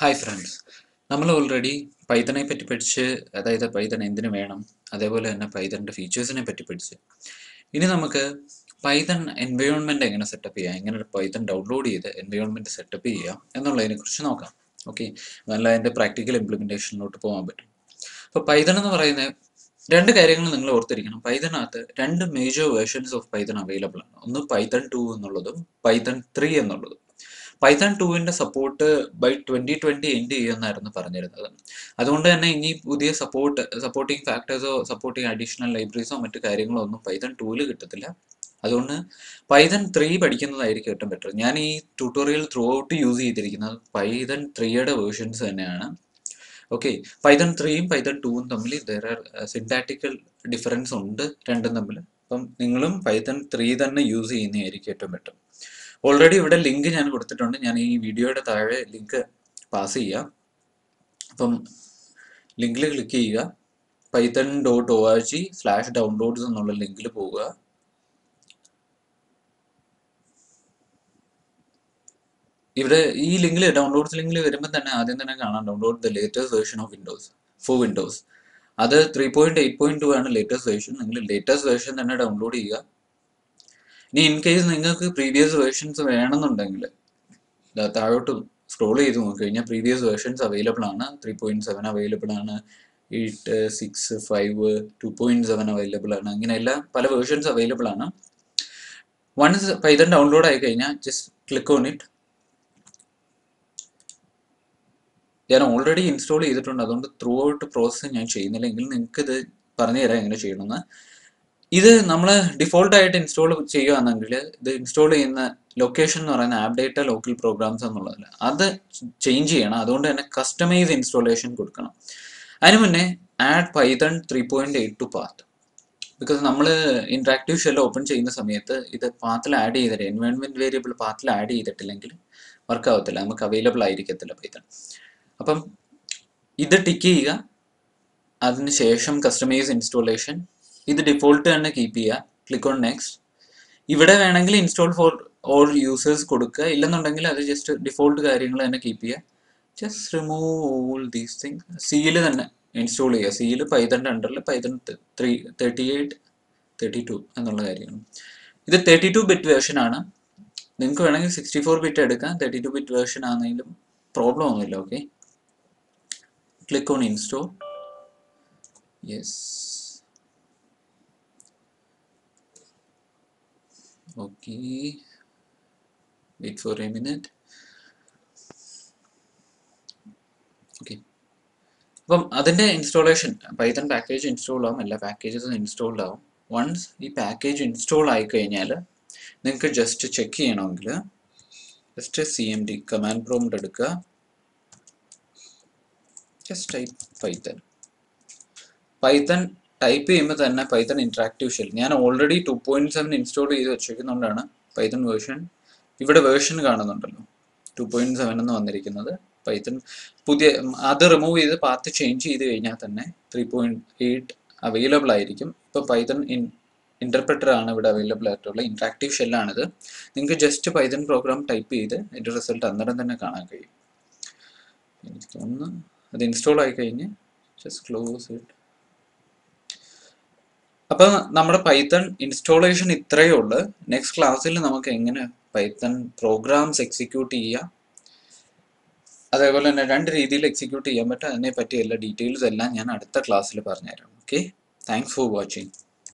Hi friends നമ്മൾ already പൈത്തനെ പറ്റി പഠിച്ച് അതായത് പൈതൻ എന്തിനു വേണം അതേപോലെ തന്നെ പൈതന്റെ ഫീച്ചേഴ്സിനെ പറ്റി പഠിച്ച്. ഇനി നമുക്ക് പൈതൺ എൻവയോൺമെന്റ് എങ്ങനെ സെറ്റപ്പ് ചെയ്യാം എങ്ങനെ പൈതൺ ഡൗൺലോഡ് ചെയ്ത് എൻവയോൺമെന്റ് സെറ്റപ്പ് ചെയ്യാം എന്നുള്ളതിനെ കുറിച്ച് നോക്കാം. ഓക്കെ നല്ല അതിന്റെ പ്രാക്ടിക്കൽ ഇംപ്ലിമെന്റേഷനിലോട്ട് പോകാൻ പറ്റും. അപ്പോൾ പൈതൺ എന്ന് പറയുന്ന രണ്ട് കാര്യങ്ങൾ നിങ്ങൾ ഓർത്തിരിക്കണം. പൈതനകത്ത് രണ്ട് major versions of Python available ആണ്. ഒന്ന് പൈതൺ ടു എന്നുള്ളതും പൈതൺ ത്രീ എന്നുള്ളതും. പൈത്തൺ ടുവിന്റെ support by twenty twenty end ചെയ്യുമെന്നായിരുന്നു പറഞ്ഞിരുന്നത്. അതുകൊണ്ട് തന്നെ ഇനി പുതിയ സപ്പോർട്ട് സപ്പോർട്ടിങ് ഫാക്ടേഴ്സോ സപ്പോർട്ടിങ് അഡീഷണൽ ലൈബ്രറീസോ മറ്റു കാര്യങ്ങളോ ഒന്നും പൈത്തൺ ടൂവിൽ കിട്ടത്തില്ല. അതുകൊണ്ട് പൈതൺ ത്രീ പഠിക്കുന്നതായിരിക്കും ഏറ്റവും ബെറ്റർ ഞാൻ ഈ ട്യൂട്ടോറിയൽ ത്രൂ ഔട്ട് യൂസ് ചെയ്തിരിക്കുന്നത് പൈതൺ ത്രീയുടെ വേർഷൻസ് തന്നെയാണ്. ഓക്കെ പൈതൺ ത്രീയും പൈതൺ ടൂവും തമ്മിൽ ദർ ആർ സിന്റാറ്റിക്കൽ ഡിഫറൻസ് ഉണ്ട് രണ്ടും തമ്മിൽ. അപ്പം നിങ്ങളും പൈതൺ ത്രീ തന്നെ യൂസ് ചെയ്യുന്നതായിരിക്കും ഏറ്റവും ബെറ്റർ ഓൾറെഡി ഇവിടെ ലിങ്ക് ഞാൻ കൊടുത്തിട്ടുണ്ട്. ഞാൻ ഈ വീഡിയോയുടെ താഴെ ലിങ്ക് പാസ് ചെയ്യാം. അപ്പം ലിങ്കിൽ ക്ലിക്ക് ചെയ്യുക. Python dot O R G slash downloads എന്നുള്ള ലിങ്കിൽ പോവുക. ഇവിടെ ഈ ലിങ്കിൽ ഡൗൺലോഡ്സ് ലിങ്കിൽ വരുമ്പോൾ തന്നെ ആദ്യം തന്നെ കാണാം. Download the latest version of Windows for Windows അത് three point eight point two ആണ് ലേറ്റസ്റ്റ് വേർഷൻ നിങ്ങൾ ലേറ്റസ്റ്റ് വേർഷൻ തന്നെ ഡൗൺലോഡ് ചെയ്യുക. ഇനി ഇൻ കേസ് നിങ്ങൾക്ക് പ്രീവിയസ് വേർഷൻസ് വേണമെന്നുണ്ടെങ്കിൽ താഴോട്ട് സ്ക്രോൾ ചെയ്ത് നോക്കിക്കഴിഞ്ഞാൽ പ്രീവിയസ് വേർഷൻസ് അവൈലബിൾ ആണ്. ത്രീ പോയിന്റ് സെവൻ അവൈലബിൾ ആണ്. Eight six five two point seven available ആണ്. ഇങ്ങനെയുള്ള പല വേർഷൻസ് അവൈലബിൾ ആണ്. വൺസ് പൈതൺ ഡൗൺലോഡ് ആയി കഴിഞ്ഞാൽ ജസ്റ്റ് ക്ലിക്ക് ഓൺ ഇറ്റ് ഞാൻ ഓൾറെഡി ഇൻസ്റ്റാൾ ചെയ്തിട്ടുണ്ട്. അതുകൊണ്ട് ത്രൂ ഔട്ട് പ്രോസസ്സ് ഞാൻ ചെയ്യുന്നില്ലെങ്കിൽ നിങ്ങൾക്ക് ഇത് പറഞ്ഞുതരാം എങ്ങനെ ചെയ്യണമെന്ന്. ഇത് നമ്മൾ ഡിഫോൾട്ടായിട്ട് ഇൻസ്റ്റോൾ ചെയ്യുകയാണെങ്കിൽ ഇത് ഇൻസ്റ്റാൾ ചെയ്യുന്ന ലൊക്കേഷൻ എന്ന് പറയുന്ന ആപ്പ് ഡേറ്റ ലോക്കൽ പ്രോഗ്രാംസ് എന്നുള്ളതല്ല അത് ചേഞ്ച് ചെയ്യണം. അതുകൊണ്ട് തന്നെ കസ്റ്റമൈസ് ഇൻസ്റ്റാളേഷൻ കൊടുക്കണം. അതിന് മുന്നേ add Python three point eight to path because നമ്മൾ ഇൻട്രാക്റ്റീവ് ഷെൽ ഓപ്പൺ ചെയ്യുന്ന സമയത്ത് ഇത് പാത്തിൽ ആഡ് ചെയ്തിട്ട് എൻവയോൺമെന്റ് വേരിയബിൾ പാത്തിൽ ആഡ് ചെയ്തിട്ടില്ലെങ്കിൽ വർക്ക് ആവത്തില്ല. നമുക്ക് അവൈലബിൾ ആയിരിക്കത്തില്ല പൈതൺ അപ്പം ഇത് ടിക്ക് ചെയ്യുക. അതിനുശേഷം കസ്റ്റമൈസ് ഇൻസ്റ്റാളേഷൻ ഇത് ഡിഫോൾട്ട് തന്നെ കീപ്പ് ചെയ്യുക ക്ലിക്ക് ഓൺ നെക്സ്റ്റ് ഇവിടെ വേണമെങ്കിൽ ഇൻസ്റ്റോൾ ഫോർ ഓൾ യൂസേഴ്സ് കൊടുക്കുക. ഇല്ലെന്നുണ്ടെങ്കിൽ അത് ജസ്റ്റ് ഡിഫോൾട്ട് കാര്യങ്ങൾ തന്നെ കീപ്പ് ചെയ്യുക just remove all these thing സിയിൽ തന്നെ ഇൻസ്റ്റോൾ ചെയ്യുക. സിയിൽ പൈതന്റെ അണ്ടറിൽ Python three thirty eight thirty two എന്നുള്ള കാര്യമാണ് ഇത് തേർട്ടി ടു ബിറ്റ് വേർഷൻ ആണ്. നിങ്ങൾക്ക് വേണമെങ്കിൽ സിക്സ്റ്റി ഫോർ ബിറ്റ് എടുക്കാം. തേർട്ടി ടു ബിറ്റ് വേർഷൻ ആണെങ്കിലും പ്രോബ്ലം ഒന്നുമില്ല okay click on install yes okay wait for a minute. Okay. അപ്പം അതിന്റെ ഇൻസ്റ്റാളേഷൻ പൈത്തൺ പാക്കേജ് ഇൻസ്റ്റാൾ ആവും എല്ലാ പാക്കേജസും ഇൻസ്റ്റാൾഡ് ആവും. വൺസ് ഈ പാക്കേജ് ഇൻസ്റ്റാൾ ആയിക്കഴിഞ്ഞാൽ നിങ്ങൾക്ക് ജസ്റ്റ് ചെക്ക് ചെയ്യണമെങ്കിൽ just C M D command prompt എടുക്കുക. Just type Python Python type ചെയ്യുമ്പോൾ തന്നെ പൈത്തൺ ഇൻട്രാക്റ്റീവ് ഷെൽ ഞാൻ already two point seven install ചെയ്ത് വെച്ചിരിക്കുന്നതുകൊണ്ടാണ് പൈത്തൺ വേർഷൻ ഇവിടെ വേർഷൻ കാണുന്നുണ്ടല്ലോ. ടു പോയിന്റ് സെവൻ എന്ന് വന്നിരിക്കുന്നത് പൈത്തൺ പുതിയ അത് റിമൂവ് ചെയ്ത് പാത്ത് ചേഞ്ച് ചെയ്ത് കഴിഞ്ഞാൽ തന്നെ ത്രീ പോയിന്റ് എയ്റ്റ് അവൈലബിൾ ആയിരിക്കും. ഇപ്പോൾ പൈത്തൺ ഇൻ ഇന്റർപ്രറ്റർ ആണ് ഇവിടെ അവൈലബിൾ ആയിട്ടുള്ള ഇൻട്രാക്റ്റീവ് ഷെല്ലാണിത് നിങ്ങൾക്ക് ജസ്റ്റ് പൈതൺ പ്രോഗ്രാം ടൈപ്പ് ചെയ്ത് അതിന്റെ റിസൾട്ട് അന്നേരം തന്നെ കാണാൻ കഴിയും. എനിക്ക് തോന്നുന്നു അത് ഇൻസ്റ്റാൾ ആയി കഴിഞ്ഞ് ജസ്റ്റ് ക്ലോസ് ഇറ്റ് അപ്പൊ നമ്മുടെ പൈത്തൺ ഇൻസ്റ്റോളേഷൻ ഇത്രയേ ഉള്ളൂ. നെക്സ്റ്റ് ക്ലാസ്സിൽ നമുക്ക് എങ്ങനെ പൈത്തൺ പ്രോഗ്രാംസ് എക്സിക്യൂട്ട് ചെയ്യാം. അതേപോലെ തന്നെ രണ്ട് രീതിയിൽ എക്സിക്യൂട്ട് ചെയ്യാൻ പറ്റും. അതിനെ പറ്റിയ എല്ലാ ഡീറ്റെയിൽസ് എല്ലാം ഞാൻ അടുത്ത ക്ലാസ്സിൽ പറഞ്ഞുതരാം. Okay thanks for watching